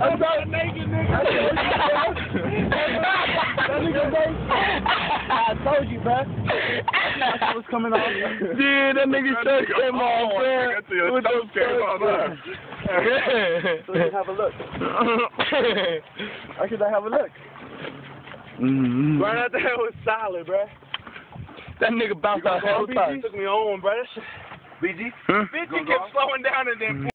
I'm not naked, nigga. That nigga. I told you, bro. That was coming off. Yeah, that nigga shirt came off, bro. What the fuck? So you have a look. I should have a look. Mhm. Bro, that thing was solid, bro. That nigga bounced out hell took me on, bro. That shit. BG? Huh? BG kept slowing down and then mm-hmm.